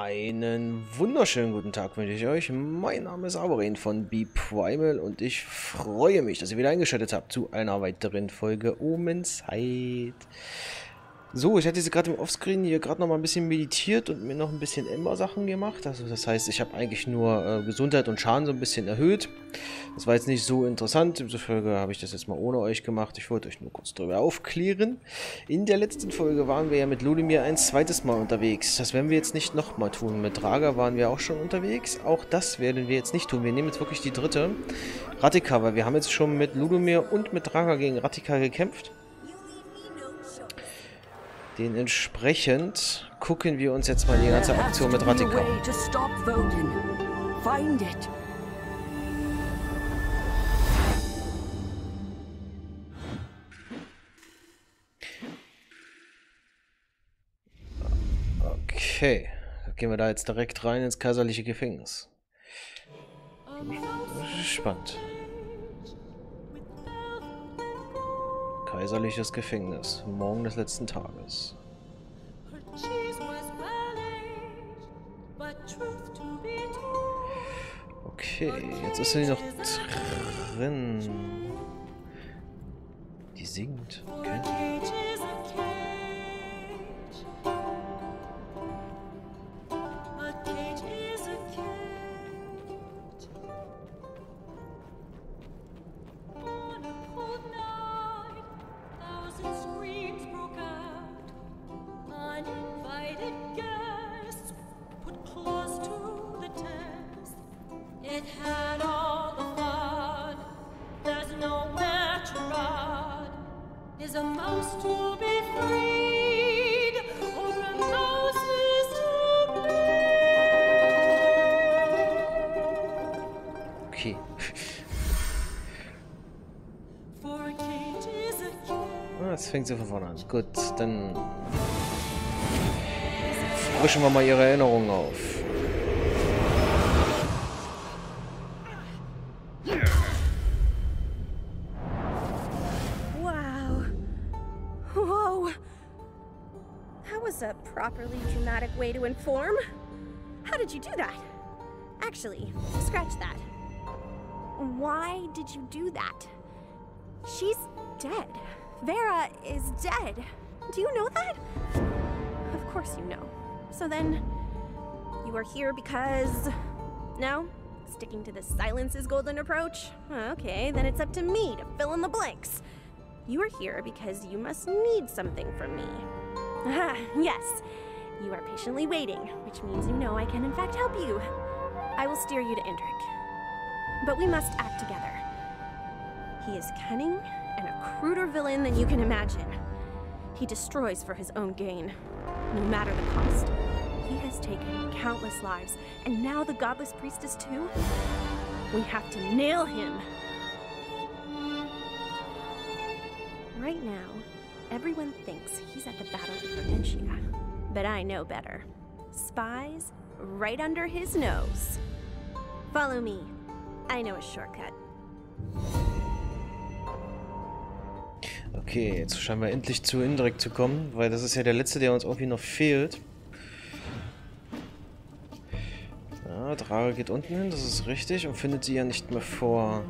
Einen wunderschönen guten Tag wünsche ich euch. Mein Name ist Aberin von B-Primal und ich freue mich, dass ihr wieder eingeschaltet habt zu einer weiteren Folge Omenzeit. So, ich hatte jetzt gerade im Offscreen hier gerade noch mal ein bisschen meditiert und mir noch ein bisschen Ember-Sachen gemacht. Also das heißt, ich habe eigentlich nur äh, Gesundheit und Schaden so ein bisschen erhöht. Das war jetzt nicht so interessant. In habe ich das jetzt mal ohne euch gemacht. Ich wollte euch nur kurz darüber aufklären. In der letzten Folge waren wir ja mit Ludimir ein zweites Mal unterwegs. Das werden wir jetzt nicht nochmal tun. Mit Draga waren wir auch schon unterwegs. Auch das werden wir jetzt nicht tun. Wir nehmen jetzt wirklich die dritte. Ratika, weil wir haben jetzt schon mit Ludimir und mit Draga gegen Ratika gekämpft. Dementsprechend gucken wir uns jetzt mal die ganze Aktion mit Ratika Okay, gehen wir da jetzt direkt rein ins kaiserliche Gefängnis. Spannend. Kaiserliches Gefängnis. Morgen des letzten Tages. Okay, jetzt ist sie noch drin. Die singt. Okay. Jetzt fängt sie von vorne an. Gut, dann frischen wir mal ihre Erinnerungen auf. Wow. Whoa. That was a properly dramatic way to inform. How did you do that? Actually, scratch that. Why did you do that? She's dead. Vera is dead. Do you know that? Of course you know. So then, you are here because. No? Sticking to the silence is golden approach? Okay, then it's up to me to fill in the blanks. You are here because you must need something from me. Ah, yes. You are patiently waiting, which means you know I can in fact help you. I will steer you to Indrik. But we must act together. He is cunning and a cruder villain than you can imagine. He destroys for his own gain, no matter the cost. He has taken countless lives, and now the Godless Priestess too? We have to nail him! Right now, everyone thinks he's at the Battle of Hortensia. But I know better. Spies right under his nose. Follow me. I know a shortcut. Okay, jetzt scheinen wir endlich zu Indrik zu kommen, weil das ist ja der letzte, der uns irgendwie noch fehlt. Ja, Drache geht unten hin, das ist richtig, und findet sie ja nicht mehr vor.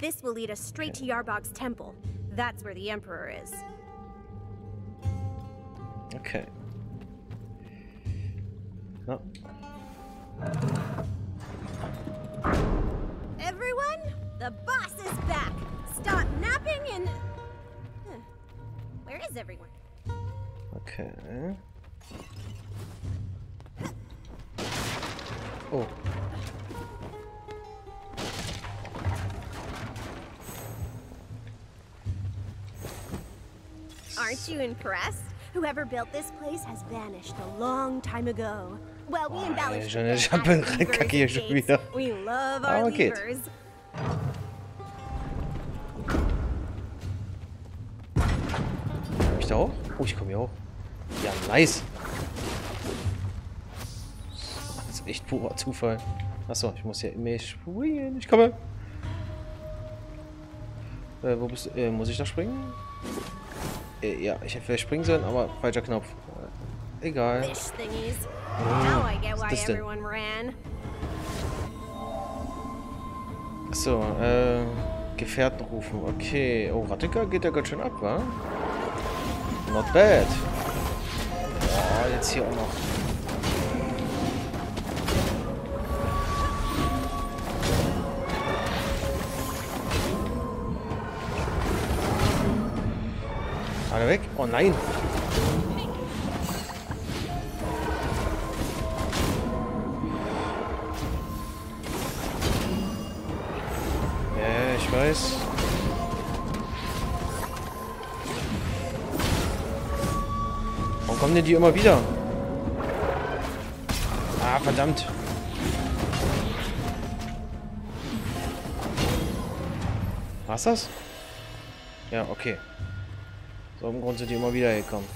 This will lead us straight to Yarbog's temple. That's where the Emperor is. Okay. Na. Everyone, the boss. Stop napping and. Huh. Where is everyone? Okay. Oh. Aren't you impressed? Whoever built this place has vanished a long time ago. Well, we Boah, embellished schon- it ich at hab einen Lever's Kacke hier schon Estates. wieder. We love our Aber geht. levers. Oh, ich komme hier hoch. Ja, nice. Das ist echt purer Zufall. Achso, ich muss ja immer springen. Ich komme. Äh, wo bist du? Äh, muss ich da springen? Äh, ja, ich hätte vielleicht springen sollen, aber falscher Knopf. egal. Now I get was why das denn? So, äh, Gefährten rufen. Okay. Oh, Rattika geht ja ganz schön ab, wa? Not bad. Oh, jetzt hier auch noch. Alle weg? Oh nein. Ja, ich weiß. Denn die immer wieder? Ah, verdammt. War's das? Ja, okay. So im Grund sind die immer wieder gekommen.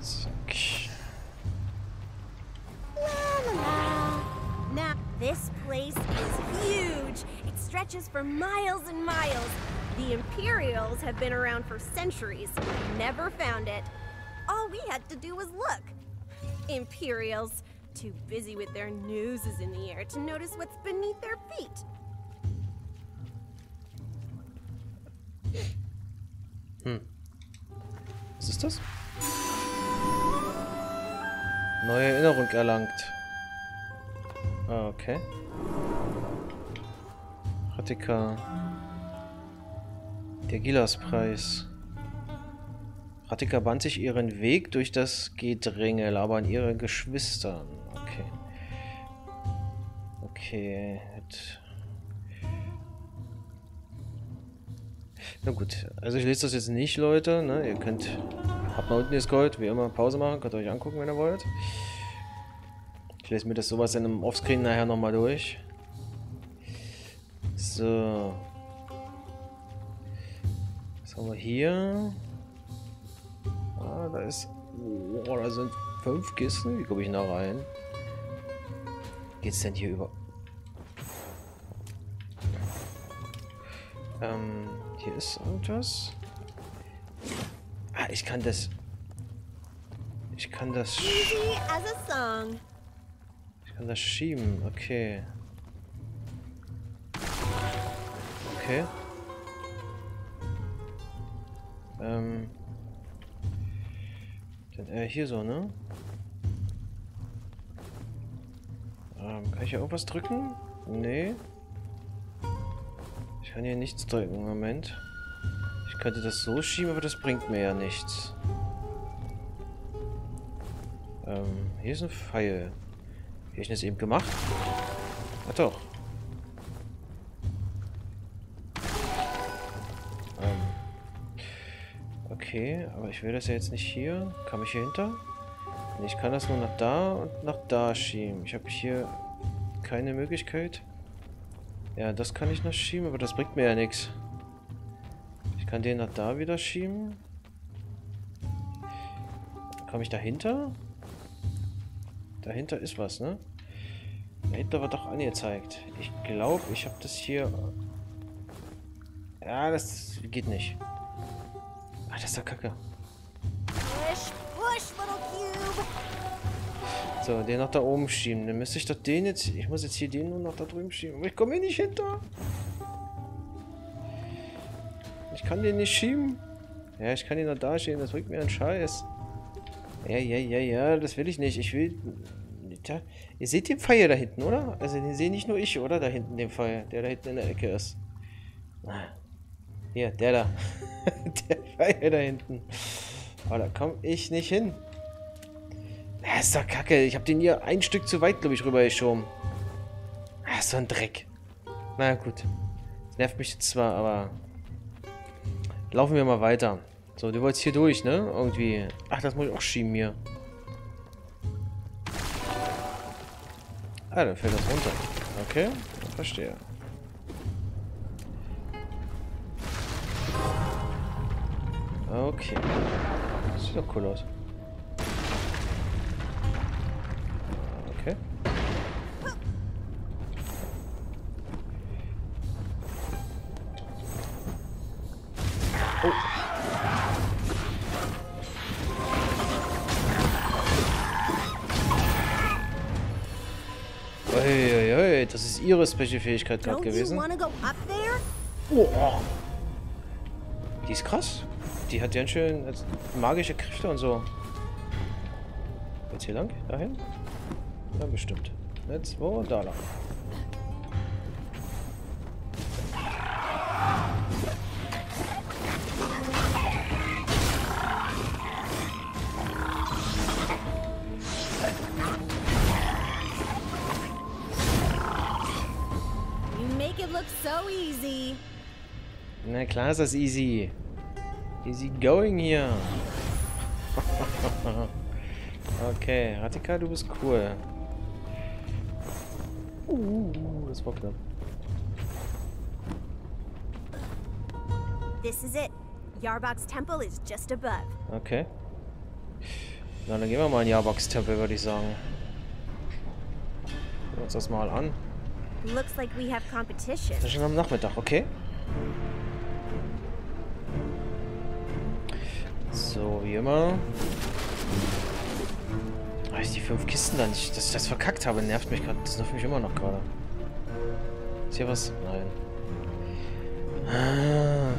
Zack. This place is huge. It stretches for miles and miles. The Imperials have been around for centuries. Never found it. All we had to do was look. Imperials, too busy with their noses in the air to notice what's beneath their feet. Was ist das? Neue Erinnerung erlangt. Ah, okay. Ratika. Der Gilas-Preis. Ratika band sich ihren Weg durch das Gedränge, aber an ihre Geschwistern. Okay. Okay. Na gut, also ich lese das jetzt nicht, Leute. Ne? Ihr könnt, habt mal unten gescrollt, wie immer Pause machen, könnt ihr euch angucken, wenn ihr wollt. Ich lese mir das sowas in einem Offscreen nachher nochmal durch. So. Wir hier? Ah, da ist... Oh, da sind fünf Kisten. Wie komme ich da rein? Geht's denn hier über... Ähm, hier ist irgendwas. Ah, ich kann das... Ich kann das... Ich kann das schieben. Okay. Okay. Ähm... Dann, äh, hier so, ne? Ähm, kann ich hier irgendwas drücken? Nee. Ich kann hier nichts drücken. Moment. Ich könnte das so schieben, aber das bringt mir ja nichts. Ähm, hier ist ein Pfeil. Hab ich das eben gemacht? Ah doch. Okay, aber ich will das ja jetzt nicht hier. Kann ich hier hinter? Ich kann das nur nach da und nach da schieben. Ich habe hier keine Möglichkeit. Ja, das kann ich noch schieben, aber das bringt mir ja nichts. Ich kann den nach da wieder schieben. Komme ich dahinter? Dahinter ist was, ne? Dahinter wird doch angezeigt. Ich glaube, ich habe das hier... Ja, das geht nicht. Das ist ja kacke. So, den nach da oben schieben. Dann müsste ich doch den jetzt... Ich muss jetzt hier den nur noch da drüben schieben. Aber ich komme hier nicht hinter. Ich kann den nicht schieben. Ja, ich kann ihn noch da schieben. Das bringt mir einen Scheiß. Ja, ja, ja, ja. Das will ich nicht. Ich will... Tja, ihr seht den Pfeil da hinten, oder? Also den sehe nicht nur ich, oder? Da hinten den Pfeil. Der da hinten in der Ecke ist. Ah. Hier, der da. der Pfeil da hinten. Aber da komme ich nicht hin. Das ist doch kacke. Ich habe den hier ein Stück zu weit, glaube ich, rübergeschoben. Ah, ist so ein Dreck. Na gut. Das nervt mich jetzt zwar, aber... Laufen wir mal weiter. So, du wolltest hier durch, ne? Irgendwie. Ach, das muss ich auch schieben hier. Ah, dann fällt das runter. Okay, verstehe. Okay. Das sieht doch cool aus. Okay. Oh. Das ist ihre Special-Fähigkeit gerade gewesen. Oh. Die ist krass. Die hat ganz schön als magische Kräfte und so. Jetzt hier lang? Dahin? Ja, bestimmt. Jetzt wo? Da lang. Na klar ist das easy. Easy going hier. okay, Ratika, du bist cool. Uh, das war knapp. This is it. Yarbok's temple is just above. Okay. Na, dann gehen wir mal in Jahrbox-Tempel, würde ich sagen. Gucken wir uns das mal an. Looks like we have competition. Das ist schon am Nachmittag, okay? So, wie immer. Ah, ich die fünf Kisten dann nicht, dass ich das verkackt habe, nervt mich gerade. Das nervt mich immer noch gerade. Ist hier was? Nein. Ah.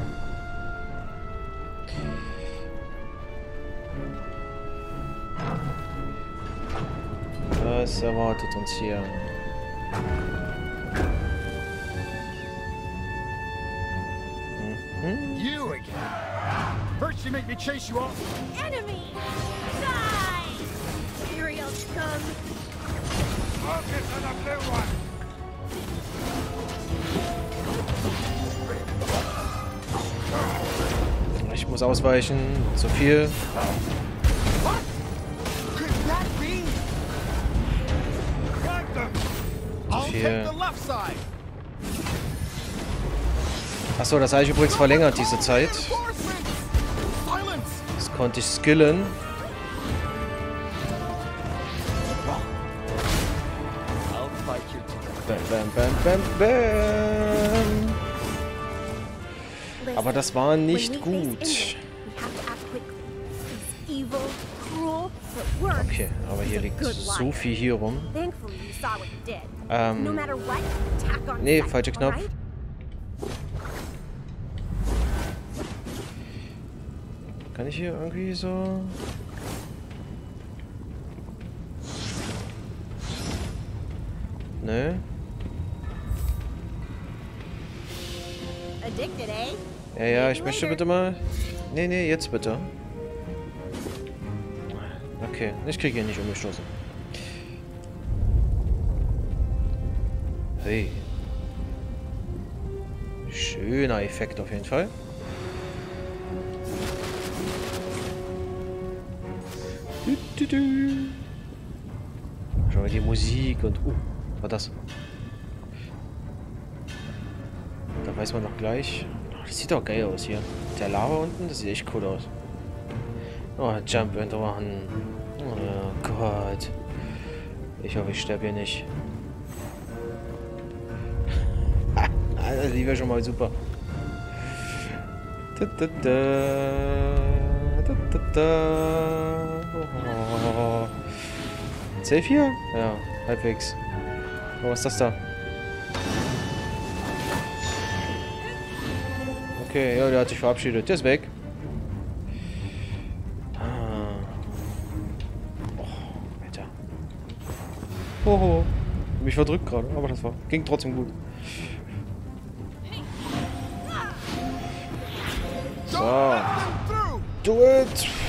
Was erwartet uns hier? First you make me chase you off. Enemy! Die! Imperial scum! Focus on the blue one. Ich muss ausweichen. Zu viel. I'll viel. Achso, das habe ich übrigens verlängert, diese Zeit konnte ich skillen. Bam, bam, bam, bam, bam. Aber das war nicht gut. Okay, aber hier liegt so viel hier rum. Ähm, nee, falscher Knopf. Kann ich hier irgendwie so... Nö. Eh? Ja, ja, ich möchte bitte mal... Nee, nee, jetzt bitte. Okay, ich kriege hier nicht umgestoßen. Hey. Schöner Effekt auf jeden Fall. Mal die Musik und... Uh, war das? Da weiß man noch gleich. Das sieht doch geil aus hier. Der Lava unten, das sieht echt cool aus. Oh, Jump machen. Oh Gott. Ich hoffe, ich sterbe hier nicht. das lief ja schon mal super. Da, da, da. Da, da, da. Oh. Safe hier? Ja, halbwegs. Oh, was ist das da? Okay, ja, der hat sich verabschiedet. Der ist weg. Ah. Oh, Alter. Hoho. Mich verdrückt gerade, aber das war. Ging trotzdem gut. So. Do it!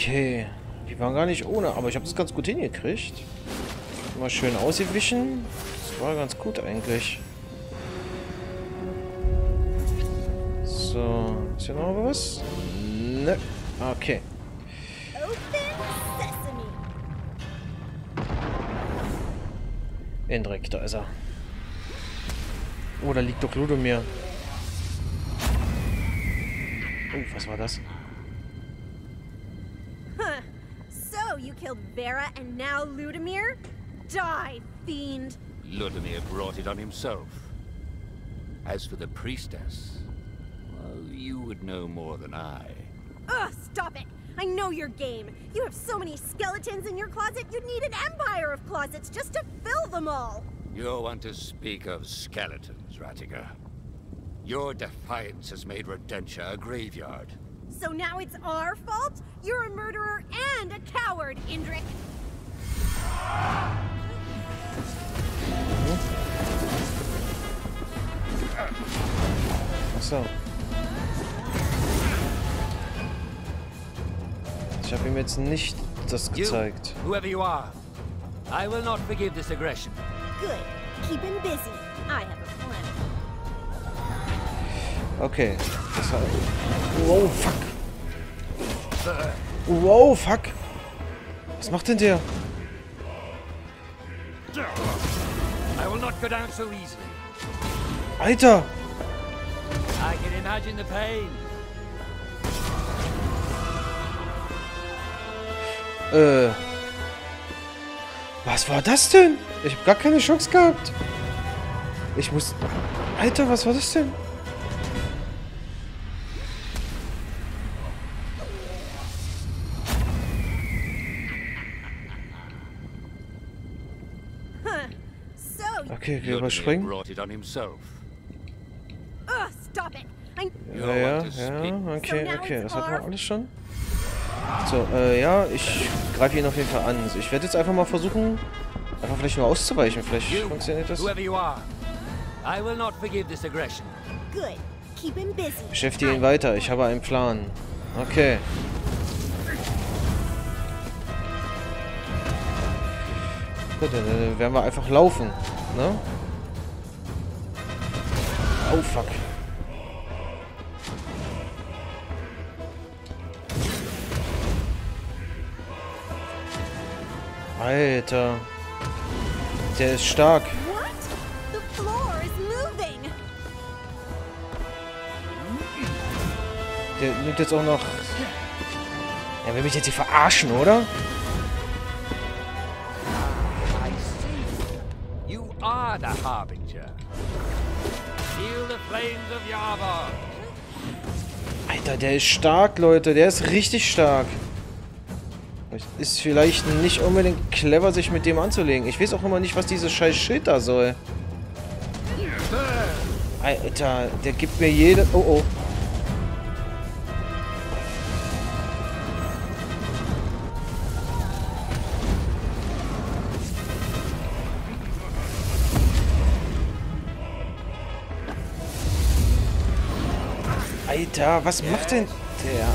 Okay. Die waren gar nicht ohne, aber ich habe das ganz gut hingekriegt. Mal schön ausgewichen. Das war ganz gut eigentlich. So, ist hier noch was? Ne. Okay. Indrik, da ist er. Oh, da liegt doch Ludomir. Oh, was war das? Killed Vera and now Ludimir? Die, fiend. Ludimir brought it on himself. As for the priestess, well, you would know more than I. Ugh, stop it! I know your game. You have so many skeletons in your closet, you'd need an empire of closets just to fill them all. You want to speak of skeletons, Ratiger. Your defiance has made Rodentia a graveyard. So now it's our fault? You're a murderer and a coward, Indrik. Achso. Ich habe ihm jetzt nicht das You, whoever you are, I will not forgive this aggression. Good. Keep him busy. I have a plan. Okay. Das war... Wow, fuck. Wow, fuck. Was macht denn der? I will not go down so easily. Alter! I can imagine the pain. Äh. Was war das denn? Ich habe gar keine Chance gehabt. Ich muss... Alter, was war das denn? Okay, wir überspringen. I Ja, ja, ja, okay, okay, das hatten wir alles schon. So, äh, ja, ich greife ihn auf jeden Fall an. Ich werde jetzt einfach mal versuchen, einfach vielleicht nur auszuweichen. Vielleicht funktioniert das. whoever you are, I will not forgive this aggression. good. Keep him busy. Beschäftige ihn I- weiter, ich habe einen Plan. Okay. Gut, dann äh, werden wir einfach laufen, ne? Oh, fuck. Alter. Der ist stark. Der nimmt jetzt auch noch... Er will mich jetzt hier verarschen, oder? Harbinger. Feel the flames of Yavor. Alter, der ist stark, Leute. Der ist richtig stark. Ist vielleicht nicht unbedingt clever, sich mit dem anzulegen. Ich weiß auch immer nicht, was dieses scheiß Schild da soll. Alter, der gibt mir jede... Oh, oh. Alter, was macht denn der?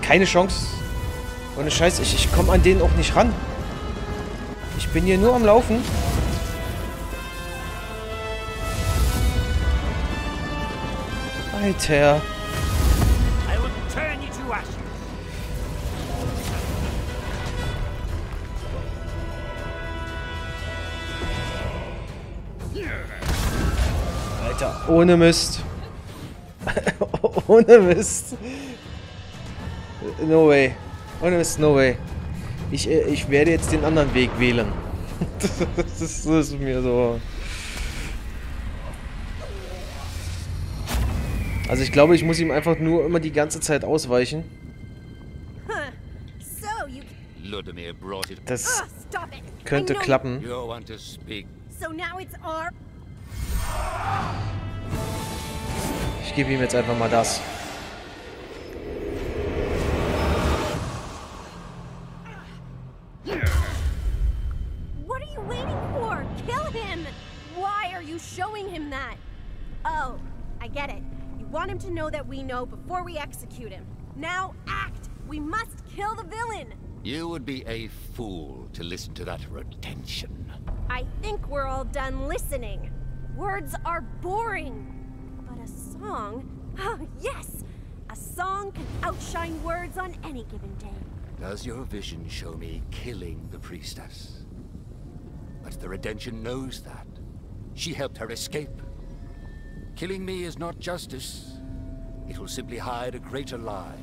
Keine Chance. Ohne Scheiß, ich, ich komme an den auch nicht ran. Ich bin hier nur am Laufen. Alter. Alter, ohne Mist. Ohne Mist. No way. Ohne Mist, no way. Ich, äh, ich werde jetzt den anderen Weg wählen. das, ist, das ist mir so... Also ich glaube, ich muss ihm einfach nur immer die ganze Zeit ausweichen. Das it. könnte klappen. So now it's our... Ich gebe ihm jetzt einfach mal das. What are you waiting for? Kill him! Why are you showing him that? Oh, I get it. You want him to know that we know before we execute him. Now act! We must kill the villain! You would be a fool to listen to that retention. I think we're all done listening. Words are boring. But a song... Oh, yes! A song can outshine words on any given day. Does your vision show me killing the priestess? But the Redemption knows that. She helped her escape. Killing me is not justice. It will simply hide a greater lie.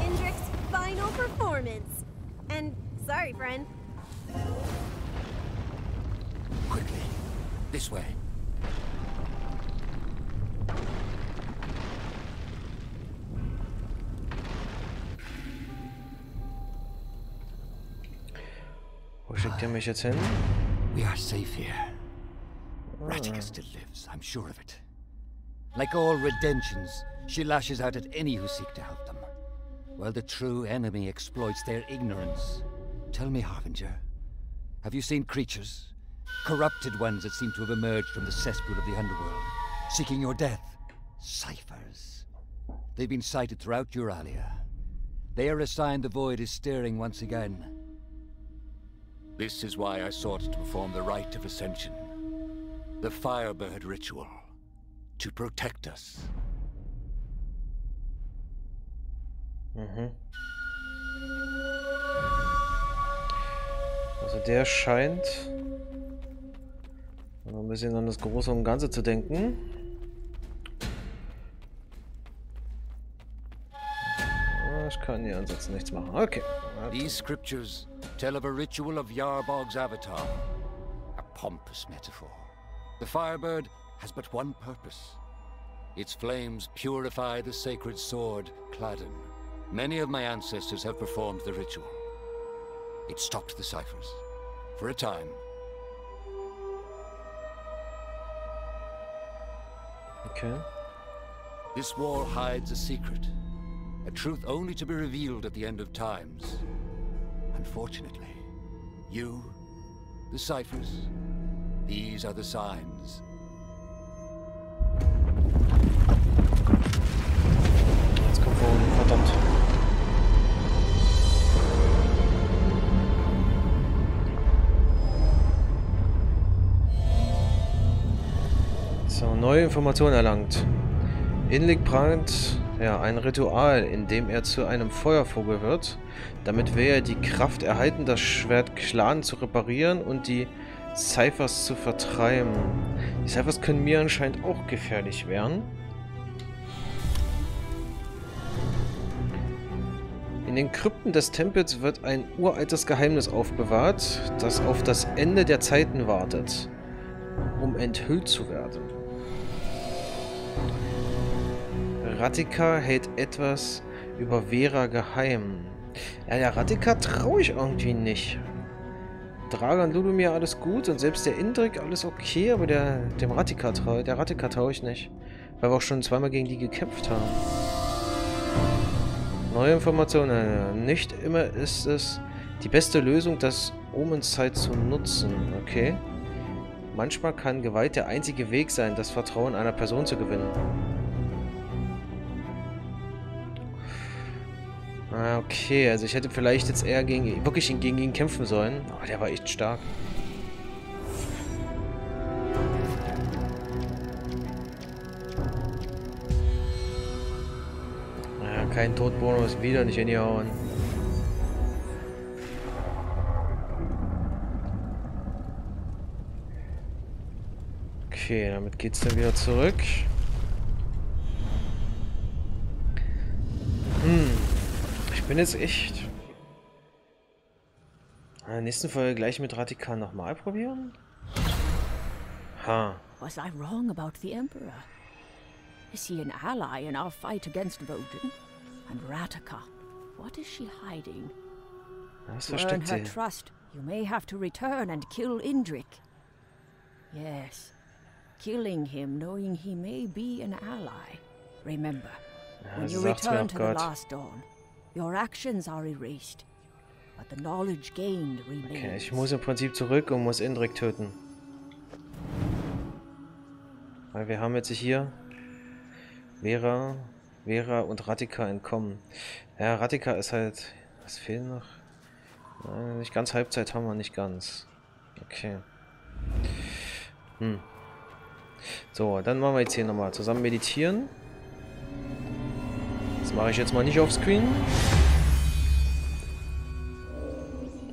Indrik's final performance. And sorry, friend. Quickly, this way. Hin? We are safe here. Ratika still lives, I'm sure of it. Like all redemptions, she lashes out at any who seek to help them. While the true enemy exploits their ignorance. Tell me, Harbinger, have you seen creatures? Corrupted ones that seem to have emerged from the cesspool of the underworld, seeking your death? Ciphers. They've been sighted throughout Euralia. They are a sign the Void is stirring once again. This is why I sought to perform the rite of ascension. The Firebird ritual. To protect us. Mhm. Also der scheint ein bisschen an das Große und Ganze zu denken. Ah, Ich kann hier ansonsten nichts machen. Okay. These scriptures tell of a ritual of Yarbog's avatar. A pompous metaphor. The Firebird has but one purpose. Its flames purify the sacred sword, Cladden. Many of my ancestors have performed the ritual. It stopped the ciphers. For a time. Okay. This wall hides a secret. A truth only to be revealed at the end of times. Unfortunately, you, the ciphers, these are the signs. Jetzt kommt wohl, verdammt. So, neue Informationen erlangt. Inlik plant ja, ein Ritual, in dem er zu einem Feuervogel wird. Damit will er die Kraft erhalten, das Schwert Clan zu reparieren und die Cyphers zu vertreiben. Die Cyphers können mir anscheinend auch gefährlich werden. In den Krypten des Tempels wird ein uraltes Geheimnis aufbewahrt, das auf das Ende der Zeiten wartet, um enthüllt zu werden. Ratika hält etwas über Vera geheim. Ja, der Ratika traue ich irgendwie nicht. Dragan Ludumir alles gut und selbst der Indrik alles okay, aber der, dem Ratika traue der Ratika traue ich nicht. Weil wir auch schon zweimal gegen die gekämpft haben. Neue Informationen. Nicht immer ist es die beste Lösung, das Omenszeit zu nutzen. Okay. Manchmal kann Gewalt der einzige Weg sein, das Vertrauen einer Person zu gewinnen. Okay. Also ich hätte vielleicht jetzt eher gegen, wirklich gegen ihn kämpfen sollen. Aber der war echt stark. Ja, kein Todbonus, wieder nicht hingehauen. Okay, damit geht's dann wieder zurück. Bin jetzt echt... In der nächsten Folge gleich mit Ratikan nochmal probieren? Ha. Was I wrong about the Emperor? Is he an ally in our fight against Vodin? And Rataka, what is she hiding? Was versteckt her sie? trust, you may have to return and kill Indrik. Yes, killing him knowing he may be an ally. Remember, Ja, when you return oh to the. Last Dawn, your actions are erased, but the knowledge gained remains. Okay, ich muss im Prinzip zurück und muss Indrik töten. Weil wir haben jetzt hier Vera, Vera und Ratika entkommen. Ja, Ratika ist halt... Was fehlt noch? Äh, nicht ganz Halbzeit haben wir nicht ganz. Okay. Hm. So, dann machen wir jetzt hier nochmal zusammen meditieren. Das mache ich jetzt mal nicht auf Screen.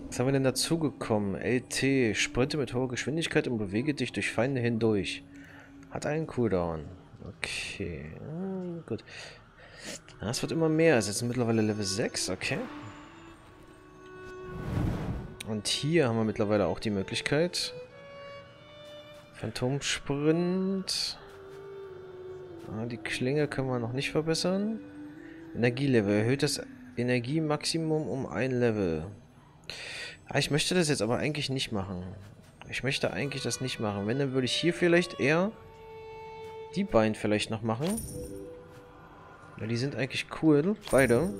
Was haben wir denn dazugekommen? LT, sprinte mit hoher Geschwindigkeit und bewege dich durch Feinde hindurch. Hat einen Cooldown. Okay, hm, gut. Das wird immer mehr. Es ist jetzt mittlerweile Level 6, okay. Und hier haben wir mittlerweile auch die Möglichkeit. Phantomsprint. Ah, die Klinge können wir noch nicht verbessern. Energielevel. Erhöht das Energiemaximum um ein Level. Ah, ich möchte das jetzt aber eigentlich nicht machen. Ich möchte eigentlich das nicht machen. Wenn, dann würde ich hier vielleicht eher die beiden vielleicht noch machen. Ja, die sind eigentlich cool, beide.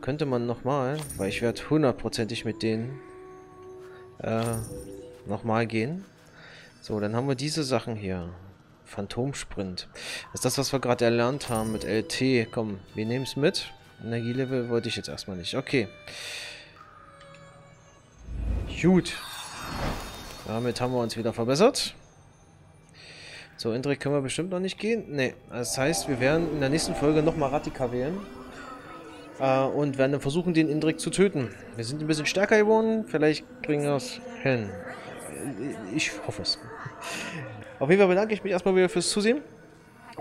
Könnte man nochmal, weil ich werde hundertprozentig mit denen äh, nochmal gehen. So, dann haben wir diese Sachen hier. Phantomsprint. Das ist das, was wir gerade erlernt haben mit LT. Komm, wir nehmen es mit. Energielevel wollte ich jetzt erstmal nicht. Okay. Gut. Damit haben wir uns wieder verbessert. So, Indrik können wir bestimmt noch nicht gehen. Ne, das heißt, wir werden in der nächsten Folge nochmal Ratika wählen. Äh, und werden dann versuchen, den Indrik zu töten. Wir sind ein bisschen stärker geworden. Vielleicht kriegen wir es hin. Ich hoffe es. Auf jeden Fall bedanke ich mich erstmal wieder fürs Zusehen.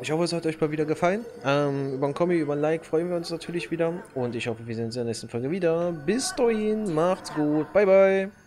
Ich hoffe, es hat euch mal wieder gefallen. Ähm, über ein Kommi, über ein Like freuen wir uns natürlich wieder. Und ich hoffe, wir sehen uns in der nächsten Folge wieder. Bis dahin, macht's gut. Bye, bye.